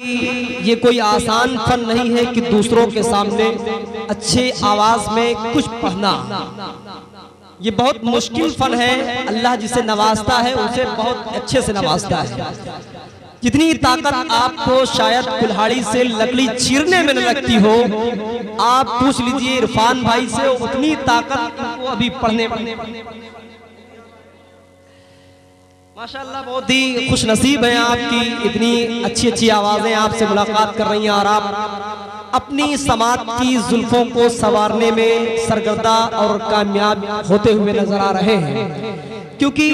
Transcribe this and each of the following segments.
ये कोई आसान फन नहीं है कि दूसरों के सामने अच्छे आवाज़ में कुछ पढ़ना। ये बहुत मुश्किल फन है। अल्लाह जिसे नवाजता है, उसे बहुत अच्छे से नवाजता है। जितनी ताकत आपको शायद कुल्हाड़ी से लकड़ी चीरने में न लगती हो, आप पूछ लीजिए इरफान भाई से, उतनी ताकत अभी पढ़ने माशाल्लाह बहुत ही खुश नसीब है आपकी। इतनी अच्छी अच्छी आवाज़ें आपसे मुलाकात कर रही हैं और आप अपनी समाज की जुल्फों को संवारने में सरगर्दा और कामयाब होते हुए नज़र आ रहे हैं। क्योंकि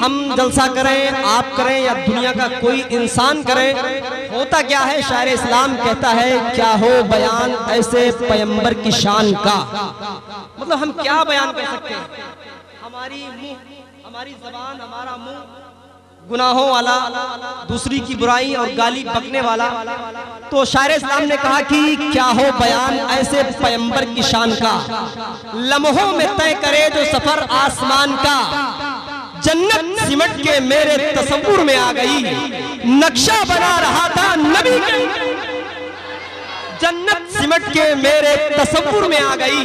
हम जलसा करें आप करें या दुनिया का कोई इंसान करें होता क्या है शायर इस्लाम कहता है क्या हो बयान ऐसे पैम्बर की शान का। मतलब हम क्या बयान कर सकते हैं? हमारी मुँह हमारी जबान हमारा मुँह गुनाहों वाला, दूसरी की बुराई और गाली बकने वाला। तो शायर इस्लाम ने कहा कि क्या हो बयान ऐसे पैम्बर की शान का? लम्हों में तय करे जो सफ़र आसमान का। जन्नत सिमट के मेरे तस्वुर में आ गई। नक्शा बना रहा था नबी जन्नत सिमट के मेरे तस्वुर में आ गई।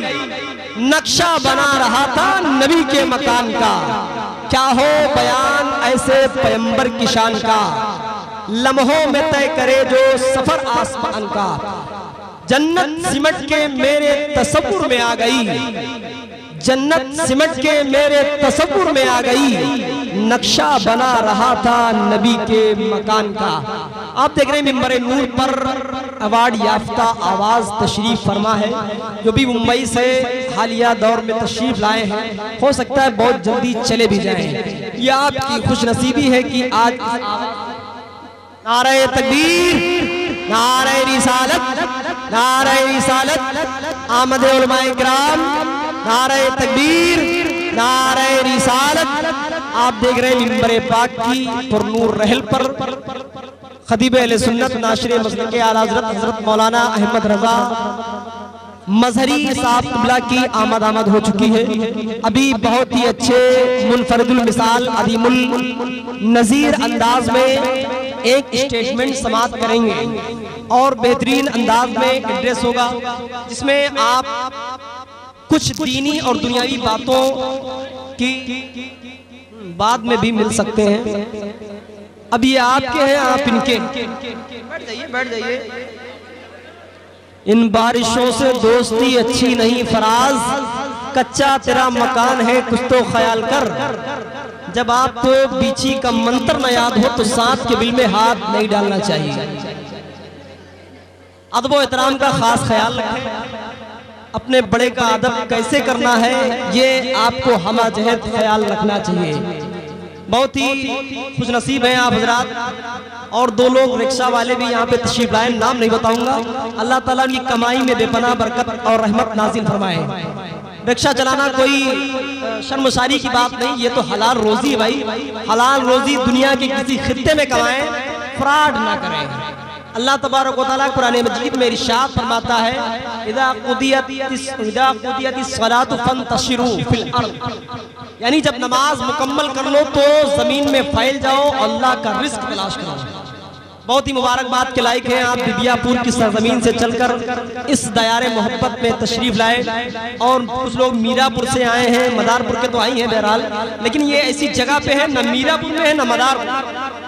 नक्शा बना रहा था नबी के मकान का। क्या हो बयान ऐसे पैम्बर की शान का। लम्हों में तय करे जो सफ़र आसमान का। जन्नत सिमट के मेरे तस्वुर में आ गई। जन्नत सिमट के मेरे तस्वुर में आ गई। नक्शा बना रहा था नबी के मकान का। आप देख रहे हैं मिम्बर नूर पर अवार्ड याफ्ता आवाज़ तशरीफ़ फरमा है। जो भी मुंबई से हालिया दौर में तशरीफ़ लाए हैं, हो सकता है बहुत जल्दी चले भी जाएँ। ये आपकी खुश नसीबी है कि आज नारे तकबीर, नारे रिसालत नारे रिसालत, आमद कराम नारे तकबीर, नारे रिसालत आप देख रहे हैं मिम्बर पाक की पुरनूर रहल पर खदीब सुन्नत नाशर मसल के आला हज़रत हज़रत मौलाना अहमद रजा मजहरी साहब तुबला की आमद आमद हो चुकी है। अभी बहुत ही अच्छे मुनफरदुल मिसाल अदीमुल नजीर अंदाज में एक स्टेटमेंट समाप्त करेंगे। और बेहतरीन अंदाज में एड्रेस होगा, जिसमें आप कुछ दीनी और दुनियावी बातों की बाद में भी मिल सकते हैं। अब ये आपके हैं आप इनके। बैठ जाइए। बैठ जाइए इन बारिशों से दोस्ती अच्छी नहीं फराज कच्चा तेरा मकान है कुछ तो ख्याल कर। जब आपको तो बीची का मंत्र न याद हो तो सांप के बिल में हाथ नहीं डालना चाहिए। अदब एहतराम का खास ख्याल रखें। अपने बड़े का अदब कैसे करना है, ये आपको हम जहद ख्याल रखना चाहिए। बहुत ही खुश नसीब हैं आप हजरात। और दो लोग रिक्शा वाले भी यहाँ पे तशरीफ़ लाए, नाम नहीं बताऊँगा। अल्लाह ताला की कमाई में बेपना बरकत और रहमत नाजिल फरमाए। रिक्शा चलाना कोई शर्मसारी की बात नहीं, ये तो हलाल रोजी भाई। हलाल रोजी दुनिया के किसी खत्ते में कमाएँ, फ्रॉड ना करें। अल्लाह तबारक वाली मजीद में इरशाद फरमाता है यानी जब नमाज़ मुकम्मल कर लो तो ज़मीन में फैल जाओ, अल्लाह का रिस्क तलाश करो। बहुत ही मुबारकबाद के लायक हैं आप बिबियापुर की सरजमीन से चलकर इस दयारे मोहब्बत में तशरीफ़ लाए। और कुछ लोग मीरापुर से आए हैं, मदारपुर के तो आई हैं बहरहाल, लेकिन ये ऐसी जगह पे है, न मीरापुर में है, न मदारपुर।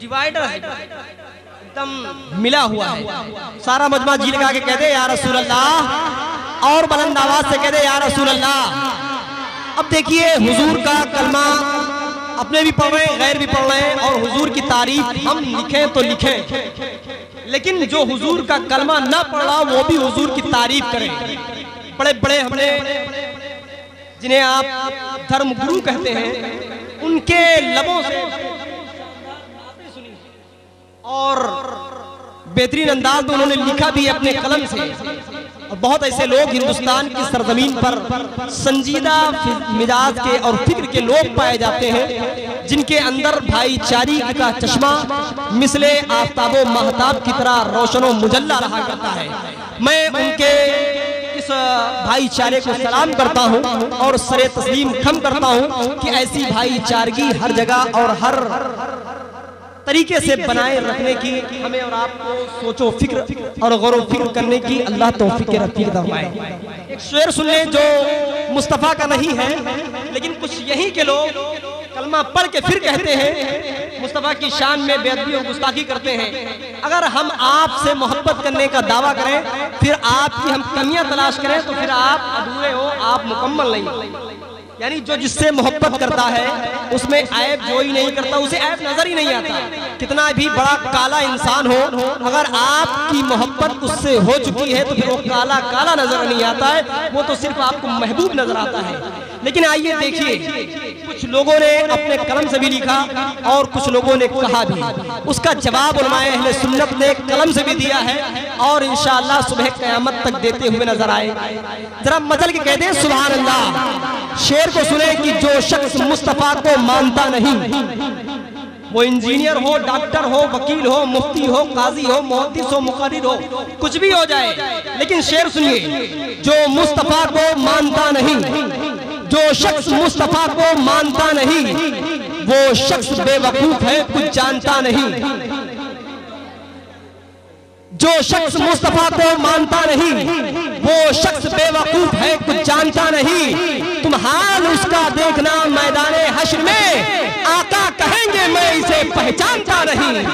डिवाइडर एकदम मिला हुआ है। सारा मजमा जी लगा के कहते यार रसूल अल्लाह और बुलंद आवाज़ से कहते यार रसूल अल्लाह अब देखिए हुजूर का कलमा अपने भी पढ़ रहे हैं गैर भी पढ़ रहे हैं और हुजूर की तारीफ़ हम लिखें तो लिखें। लेकिन जो हुजूर का कलमा ना पढ़ रहा वो भी हुजूर की तारीफ़ करें। बड़े बड़े हमने जिन्हें आप धर्म गुरु कहते हैं उनके लबों से और बेहतरीन अंदाज में उन्होंने लिखा भी अपने कलम से। और बहुत ऐसे लोग हिंदुस्तान की सरजमीन पर संजीदा मिजाज के और फ़िक्र के लोग पाए जाते हैं, जिनके अंदर भाईचारी का चश्मा मिसले आफ्ताबो महताब की तरह रोशनो मुजल्ला रहा करता है। मैं उनके इस भाईचारे को सलाम करता हूँ और सरे तस्लीम खम करता हूँ कि ऐसी भाईचारगी हर जगह और हर तरीके से बनाए रखने की हमें और आपको सोचो फ़िक्र और गौरव फ़िक्र करने की अल्लाह तौफीक रफीक फरमाए एक शेर सुनने जो मुस्तफ़ा का नहीं है लेकिन कुछ यहीं के लोग कलमा पढ़ के फिर कहते हैं मुस्तफ़ा की शान में बेदबी और गुस्ताखी करते हैं। अगर हम आपसे मोहब्बत करने का दावा करें फिर आपकी हम कमियाँ तलाश करें तो फिर आप अधूरे हो आप मुकम्मल नहीं। यानी जो जिससे मोहब्बत करता है उसमें ऐब जो ही नहीं करता उसे ऐब नज़र ही नहीं आता। कितना भी बड़ा काला इंसान हो अगर आपकी मोहब्बत उससे हो चुकी है तो फिर वो काला काला नज़र नहीं आता है वो तो सिर्फ़ आपको महबूब नज़र आता है। लेकिन आइए देखिए कुछ लोगों ने अपने कलम से भी लिखा और कुछ लोगों ने कहा भी। उसका जवाब अहले सुन्नत ने कलम से भी दिया है और इंशाअल्लाह सुबह कयामत तक देते हुए नज़र आए। जरा मजल के कहते हैं सुबह अल्लाह शेर को सुने कि जो शख्स मुस्तफ़ा को मानता नहीं वो इंजीनियर हो डॉक्टर हो वकील हो मुफ्ती हो काजी हो मुहदस हो मुकर्र हो कुछ भी हो जाए। लेकिन शेर सुनिए जो मुस्तफ़ा को मानता नहीं जो शख्स मुस्तफ़ा को मानता नहीं, वो शख्स बेवकूफ़ है, कुछ जानता नहीं। जो शख्स मुस्तफ़ा को मानता नहीं, वो शख्स बेवकूफ़ है, कुछ जानता नहीं। तुम हाल उसका देखना मैदान हश्र में, आका कहेंगे, मैं इसे पहचानता नहीं।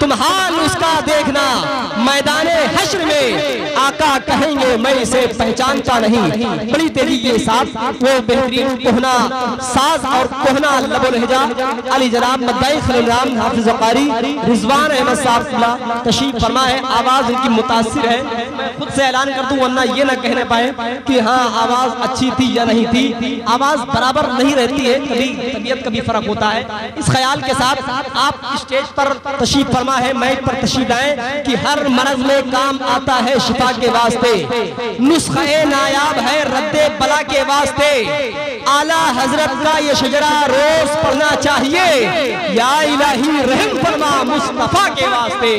तुम हाल उसका देखना मैदान हश्र में कहेंगे, मैं इसे पहचानता नहीं। बड़ी तेरी ये साथ वो बेहतरीन कोहना साज और कोहना लबो लहजा अली जनाब मद्दाई खलीलाम हाफिज कारी रिजवान अहमद साहब तशीफ फरमा है आवाज़ उनकी मुतासिर है। खुद से ऐलान कर दूँ, वरना ये ना कहने पाए कि हाँ आवाज़ अच्छी थी या नहीं थी। आवाज़ बराबर नहीं रहती है कभी तबीयत कभी फ़र्क होता है। इस ख्याल के साथ आप स्टेज पर तशीफ फरमा है मैं पर तशीफ आए कि हर मरज में काम आता है, शिफा के वास्ते। नुस्खे नायाब है, रद्द बला के वास्ते। आला हज़रत का ये शजरा रोज पढ़ना चाहिए। या इलाही रहम फरमा मुस्तफ़ा के वास्ते।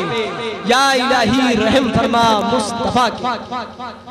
या इलाही रहम फरमा मुस्तफ़ा के।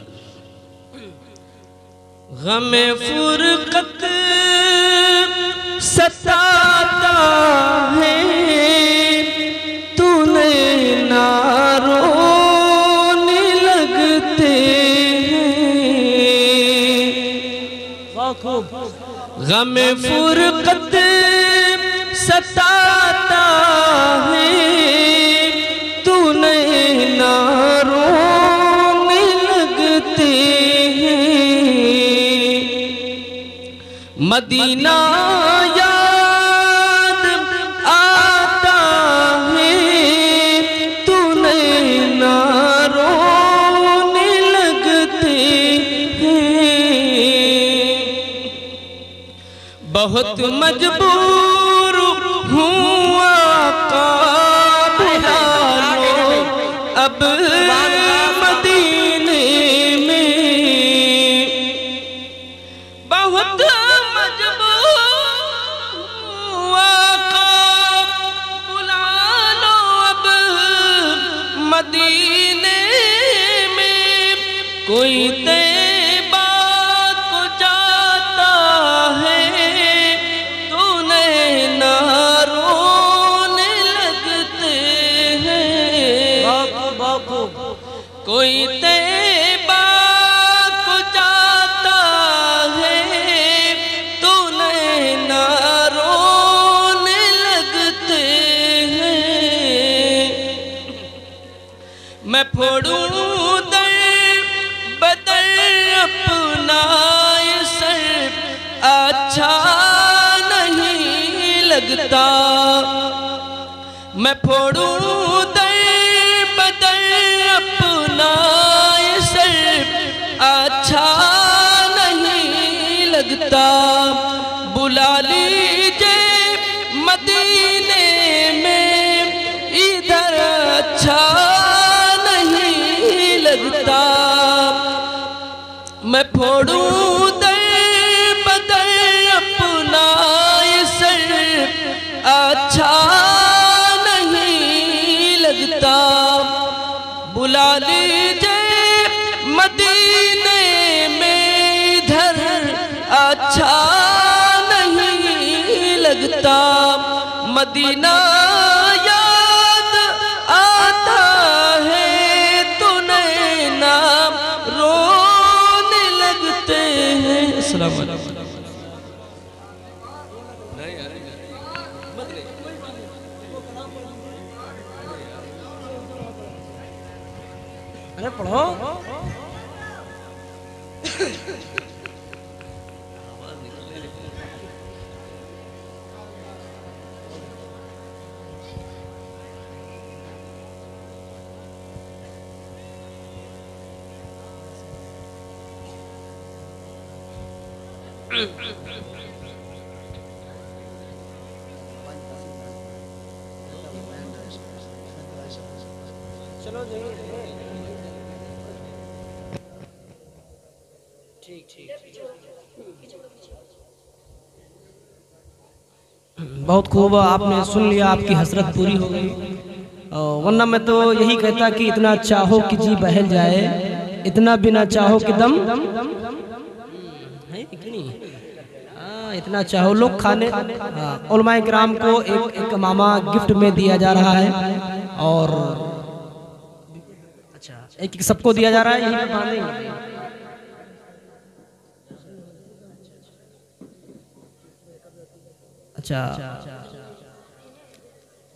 गम फुरकत सताता है। तूने नारोने लगते गम फुरकत सताता मदीना याद आता है तूने नारोने लगते हैं। बहुत मजबूर मदीने में कोई तेरे लगता, मैं फोड़ू दई बदर अपना सर। अच्छा नहीं लगता, बुला लीजिए मदीने में। इधर अच्छा नहीं लगता, मैं फोड़ू अच्छा नहीं लगता। बुला लीजिए मदीने में इधर। अच्छा नहीं लगता। मदीना અરે પણ बहुत खूब आपने सुन लिया आपकी हसरत पूरी हो गई। वरना मैं तो यही कहता कि इतना चाहो कि जी बहल जाए इतना बिना चाहो कि दम। है? हाँ, इतना चाहो लोग खाने। हाँ, उलमाए कराम को एक एक मामा गिफ्ट में दिया जा रहा है। और अच्छा एक एक सबको दिया जा रहा है यही पे बांधेंगे अच्छा।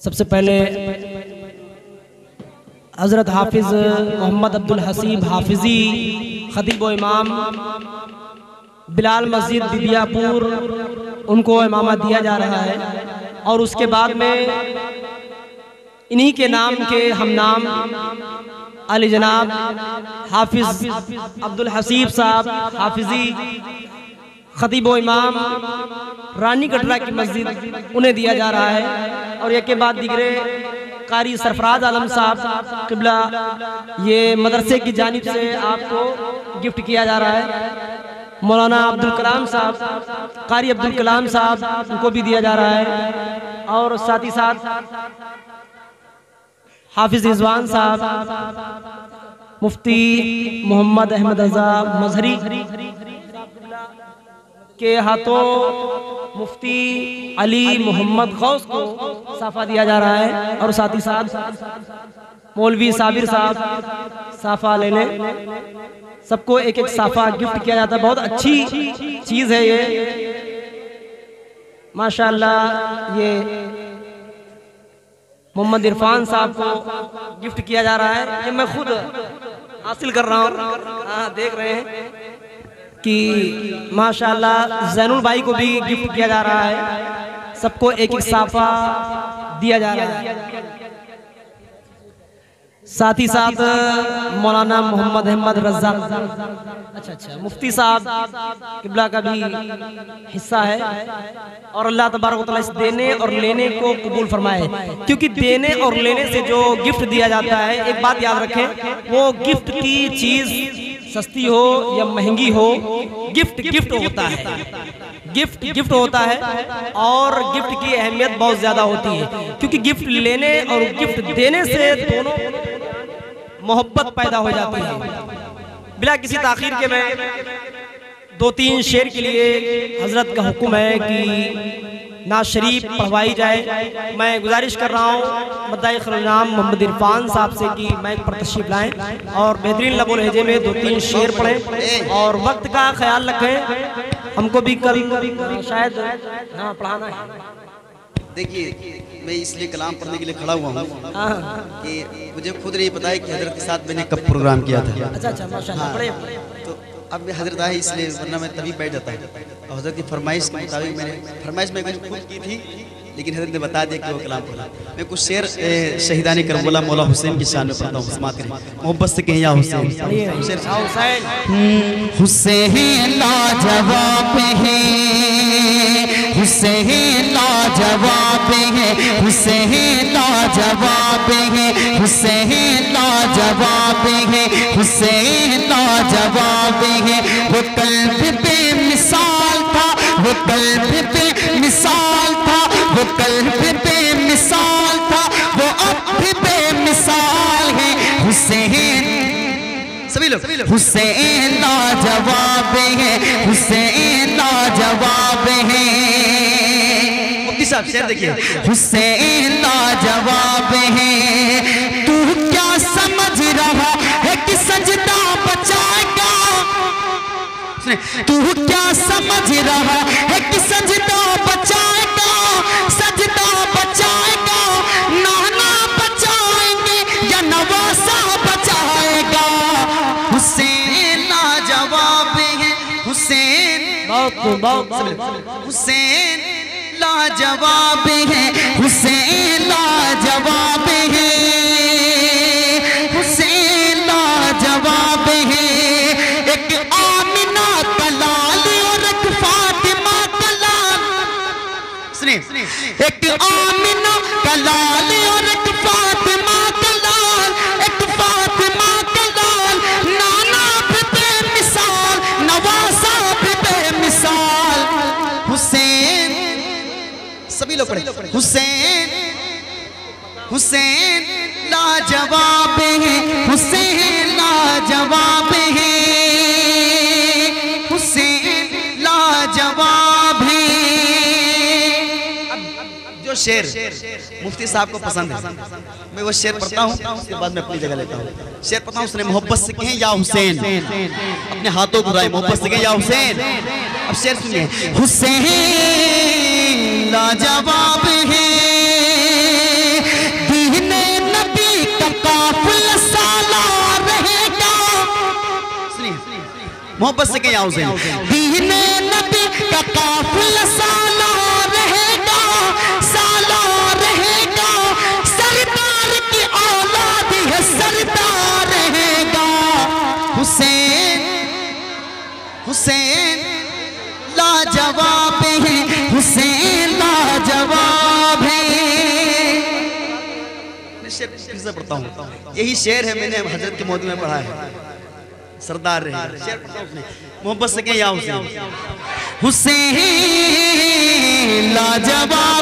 सबसे पहले हज़रत हाफिज़ मोहम्मद अब्दुल हसीब हाफिज़ी खदीब इमाम, बिलाल मस्जिद बिबियापुर उनको इमामा दिया जा रहा है। और उसके बाद में इन्हीं के नाम के हम नाम अली जनाब हाफिज़ अब्दुल हसीब साहब हाफिज़ी खतीब इमाम, रानी कटरा की मस्जिद उन्हें दिया जा रहा है। और एक के बाद दिगरे कारी सरफराज आलम साहब, किबला, ये मदरसे की जानब से आपको गिफ्ट किया जा रहा है। मौलाना अब्दुल कलाम साहब, कारी अब्दुल कलाम साहब उनको भी दिया जा रहा है। और साथ ही साथ हाफिज रिजवान साहब, मुफ्ती मोहम्मद अहमद अजा मजहरी के हाथों मुफ्ती अली मोहम्मद गौस को साफा दिया जा रहा है और साथ ही साथ मौलवी साबिर साहब साफा ले लें। सबको एक एक साफा गिफ्ट किया जाता है। बहुत अच्छी चीज़ है ये। माशाल्लाह ये मोहम्मद इरफान साहब को गिफ्ट किया जा रहा है। ये मैं खुद हासिल कर रहा हूँ। हाँ देख रहे हैं। कि माशाल्लाह जैनुल भाई को भी गिफ्ट किया जा रहा है। सबको एक एक साफा दिया जा रहा है। साथ ही साथ मौलाना मोहम्मद अहमद रजा अच्छा अच्छा मुफ्ती साहब किबला का भी हिस्सा है और अल्लाह तबारक इस देने और लेने को कबूल फरमाए। क्योंकि देने और लेने से जो गिफ्ट दिया जाता है एक बात याद रखें वो गिफ्ट की चीज़ सस्ती हो या महँगी हो, गिफ्ट गिफ्ट होता है। गिफ्ट गिफ्ट होता है और गिफ्ट की अहमियत बहुत ज़्यादा होती है। क्योंकि गिफ्ट लेने और गिफ्ट देने से दोनों मोहब्बत पैदा हो जाती है। बिला किसी ताखिर के मैं दो तीन शेर के लिए हज़रत का हुक्म है कि ना शरीफ पढ़वाई जाए। मैं गुजारिश कर रहा हूँ मद्दाई नाम मोहम्मद इरफान साहब से कि माइक पर तशरीफ़ लाएँ और बेहतरीन लबो लहजे में दो तीन शेर पढ़ें और वक्त का ख्याल रखें। हमको भी कल शायद हाँ पढ़ाना है। देखिए मैं इसलिए कलाम पढ़ने के लिए खड़ा हुआ हूँ हाँ। कि मुझे खुद नहीं पता है कि हज़रत के साथ मैंने कब प्रोग्राम किया था। अच्छा अच्छा माशाल्लाह पढ़े। तो अब मैं हज़रत आए इसलिए वरना मैं तभी बैठ जाता और हज़रत की फरमाइश के मुताबिक मैंने फरमाइश मैं मैंने खुद की थी लेकिन हज़रत ने बता दिया कि वो कलाम बोला मैं कुछ शेर शहीदान करबला मौला हुसैन की शान में पढ़ता हूँ समात करें मोहब्बत से कहें या हुसैन हुसैन लाजवाब है हुसैन लाजवाब है हुसैन लाजवाब है हुसैन लाजवाब है हुसैन लाजवाब है। वो कल्ब पे मिसाल था वो कल्ब पे मिसाल था वो कल्ब पे मिसाल था वो अब भी बेमिसाल है। हुसैन सभी लोग। हुसैन लाजवाब है। साहब शेर देखिए। हुसैन लाजवाब है। तू क्या समझ रहा है कि सजदा बचाएगा? तू क्या समझ रहा है कि सजदा बचाएगा? सजदा बचाएगा? नाना बचाएँगे या नवासा बचाएगा? हुसैन लाजवाब है। हुसैन हुसैन लाजवाब हुसैन हुसैन लाजवाब है, हुसैन लाजवाब है, हुसैन लाजवाब है। जो शेर मुफ्ती साहब को पसंद है, मैं वो शेर पढ़ता हूँ, उसके बाद मैं अपनी जगह लेता हूँ। शेर पढ़ता हूँ, उसने मोहब्बत से कहें, या हुसैन। अपने हाथों को मोहब्बत से कहें, या हुसैन। अब शेर सुनिए, हुसैन लाजवाब है। दीने नबी का मोहब्बत से कहें हुसैन दीने नबी का काफिला साला रहेगा रहेगा। सरदार की औलाद है, सरदार रहेगा। हुसैन हुसैन, लाजवाब है। हुसैन शेर फिर से पढ़ता हूँ। यही शेर है मैंने हज़रत के मोदी में पढ़ा है। सरदार रहे। शेर पढ़ता हूँ मोहब्बत से क्या हुसैन। हुसैन लाजवाब